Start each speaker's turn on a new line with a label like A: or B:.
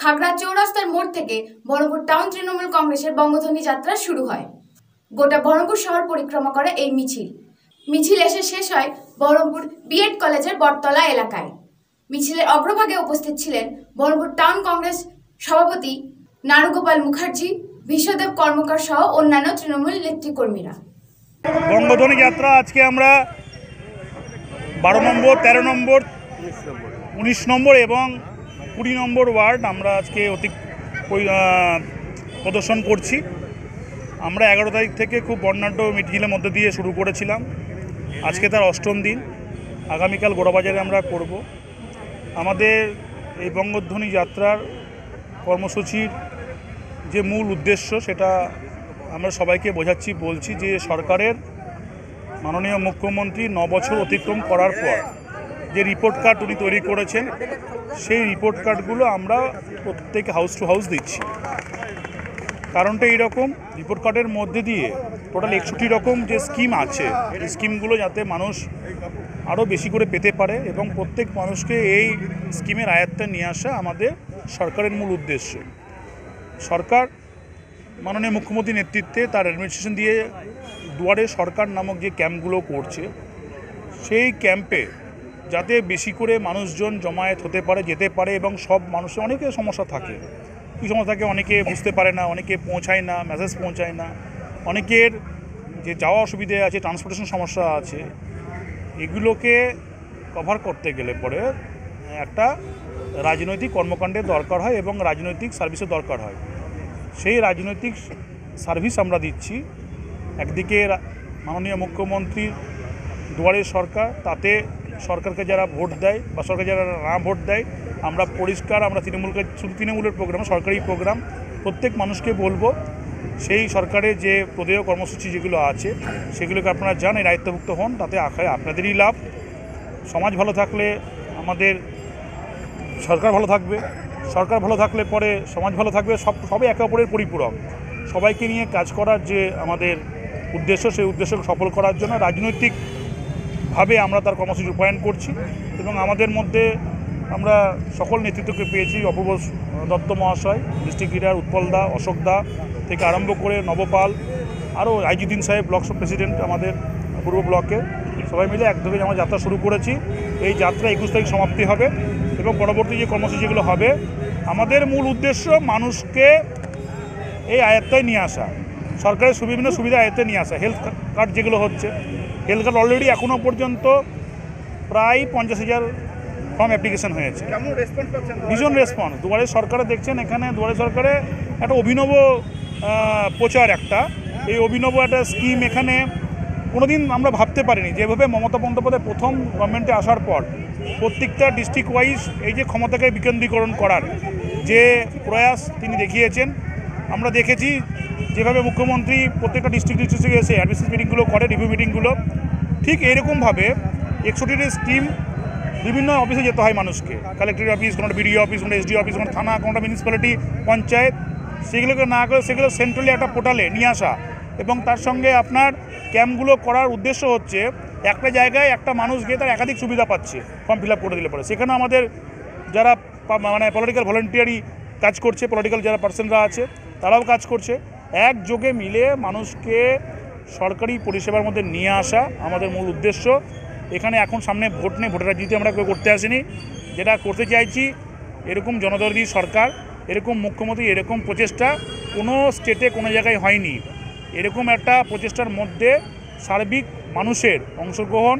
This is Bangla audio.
A: খাগড়া চৌরাস্তার মোড় থেকে বহরমপুর টাউন তৃণমূল কংগ্রেসের বঙ্গধ্বনি যাত্রা শুরু হয়। গোটা বহরমপুর শহর পরিক্রমা করে এই মিছিল। মিছিল এসে শেষ হয় বহরমপুর বিএড কলেজের বটতলা এলাকায়। মিছিলের অগ্রভাগে উপস্থিত ছিলেন বহরমপুর টাউন কংগ্রেস সভাপতি নারুগোপাল মুখার্জি, বিশ্বদেব কর্মকার সহ অন্যান্য তৃণমূল নেতৃকর্মীরা।
B: বঙ্গধ্বনি যাত্রা আজকে আমরা বারো নম্বর, তেরো নম্বর, উনিশ নম্বর এবং কুড়ি নম্বর ওয়ার্ড আমরা আজকে অতি প্রদর্শন করছি। আমরা এগারো তারিখ থেকে খুব বর্ণাঢ্য মিটিংয়ের মধ্যে দিয়ে শুরু করেছিলাম। আজকে তার অষ্টম দিন। আগামীকাল গোড়াবাজারে আমরা করব। আমাদের এই বঙ্গধ্বনি যাত্রার কর্মসূচির যে মূল উদ্দেশ্য, সেটা আমরা সবাইকে বোঝাচ্ছি, বলছি যে সরকারের মাননীয় মুখ্যমন্ত্রী ন বছর অতিক্রম করার পর যে রিপোর্ট কার্ড উনি তৈরি করেছেন, সেই রিপোর্ট কার্ডগুলো আমরা প্রত্যেক হাউস টু হাউস দিচ্ছি কারণটা এইরকম রিপোর্ট কার্ডের মধ্যে দিয়ে টোটাল একষট্টি রকম যে স্কিম আছে, এই স্কিমগুলো যাতে মানুষ আরও বেশি করে পেতে পারে এবং প্রত্যেক মানুষকে এই স্কিমের আয়ত্তে নিয়ে আসা আমাদের সরকারের মূল উদ্দেশ্য। সরকার মাননীয় মুখ্যমন্ত্রীর নেতৃত্বে তার অ্যাডমিনিস্ট্রেশন দিয়ে দুয়ারে সরকার নামক যে ক্যাম্পগুলো করছে, সেই ক্যাম্পে যাতে বেশি করে মানুষজন জমায়েত হতে পারে, যেতে পারে এবং সব মানুষের অনেকের সমস্যা থাকে। কী সমস্যা থাকে অনেকে বুঝতে পারে না, অনেকে পৌঁছায় না মেসেজ পৌঁছায় না। অনেকের যে যাওয়া অসুবিধে আছে ট্রান্সপোর্টেশন সমস্যা আছে, এগুলোকে কভার করতে গেলে পরে একটা রাজনৈতিক কর্মকাণ্ডের দরকার হয় এবং রাজনৈতিক সার্ভিসের দরকার হয়। সেই রাজনৈতিক সার্ভিস আমরা দিচ্ছি। একদিকে মাননীয় মুখ্যমন্ত্রীর দুয়ারে সরকার, তাতে সরকারকে যারা ভোট দেয় বা সরকার যারা না ভোট দেয়, আমরা পরিষ্কার, আমরা তৃণমূলকে শুধু তৃণমূলের প্রোগ্রাম, সরকারি প্রোগ্রাম, প্রত্যেক মানুষকে বলব, সেই সরকারের যে প্রদেয় কর্মসূচি যেগুলো আছে, সেগুলোকে আপনারা যান এই দায়িত্বভুক্ত হন, তাতে আখায় আপনাদেরই লাভ। সমাজ ভালো থাকলে আমাদের সরকার ভালো থাকবে, সরকার ভালো থাকলে পরে সমাজ ভালো থাকবে, সব, সবই একে অপরের পরিপূরক। সবাইকে নিয়ে কাজ করার যে আমাদের উদ্দেশ্য, সেই উদ্দেশ্যকে সফল করার জন্য রাজনৈতিকভাবে আমরা তার কর্মসূচি রূপায়ণ করছি এবং আমাদের মধ্যে আমরা সকল নেতৃত্বকে পেয়েছি, অপূর্ব দত্ত মহাশয়, ডিস্ট্রিক্ট লিডার উৎপল দা, অশোক দা থেকে আরম্ভ করে নবপাল, আরও আইজুদ্দিন সাহেব, ব্লক প্রেসিডেন্ট আমাদের পূর্ব ব্লকে। সবাই মিলে একযোগে আমরা যাত্রা শুরু করেছি। এই যাত্রা একুশ তারিখ সমাপ্তি হবে এবং পরবর্তী যে কর্মসূচিগুলো হবে, আমাদের মূল উদ্দেশ্য মানুষকে এই আয়ত্তায় নিয়ে আসা। সরকারের বিভিন্ন সুবিধা আয়ত্তে নিয়ে আসা। হেলথ কার্ড যেগুলো হচ্ছে হেলথ কার্ড অলরেডি এখনও পর্যন্ত প্রায় পঞ্চাশ হাজার ফর্ম অ্যাপ্লিকেশন হয়েছে। ভীষণ রেসপন্স দুয়ারে সরকারে দেখছেন এখানে দুয়ারে সরকারে একটা অভিনব প্রচার একটা। এই অভিনব একটা স্কিম এখানে কোনোদিন আমরা ভাবতে পারিনি। যেভাবে মমতা বন্দ্যোপাধ্যায় প্রথম গভর্নমেন্টে আসার পর প্রত্যেকটা ডিস্ট্রিক্ট ওয়াইজ এই যে ক্ষমতাকে বিকেন্দ্রীকরণ করার যে প্রয়াস তিনি দেখিয়েছেন আমরা দেখেছি যেভাবে মুখ্যমন্ত্রী প্রত্যেকটা ডিস্ট্রিক্ট ডিস্ট্রিক্টে এসে অ্যাডমিশন মিটিংগুলো করে রিভিউ মিটিংগুলো ঠিক এরকমভাবে একষট্টির স্কিম বিভিন্ন অফিসে যেতে হয় মানুষকে। কালেক্টর অফিস কোনো বিডিও অফিস কোনো এসডি অফিস কোনো থানা কোনোটা মিউনিসিপ্যালিটি পঞ্চায়েত, সেগুলোকে না করে সেগুলো সেন্ট্রালি একটা পোর্টালে নিয়ে আসা। এবং তার সঙ্গে আপনার ক্যাম্পগুলো করার উদ্দেশ্য হচ্ছে একটা জায়গায় একটা মানুষ গিয়ে তার একাধিক সুবিধা পাচ্ছে ফর্ম ফিল আপ করে দিলে পরে। সেখানে আমাদের যারা মানে পলিটিক্যাল ভলেন্টিয়ারি কাজ করছে পলিটিক্যাল যারা পার্সনরা আছে তারাও কাজ করছে। একযোগে মিলে মানুষকে সরকারি পরিষেবার মধ্যে নিয়ে আসা আমাদের মূল উদ্দেশ্য। এখানে এখন সামনে ভোট নেই, ভোটের রাজনীতি আমরা কেউ করতে আসিনি। যেটা করতে চাইছি, এরকম জনদরদি সরকার, এরকম মুখ্যমন্ত্রী, এরকম প্রচেষ্টা কোনো স্টেটে কোনো জায়গায় হয়নি। এরকম একটা প্রচেষ্টার মধ্যে সার্বিক মানুষের অংশগ্রহণ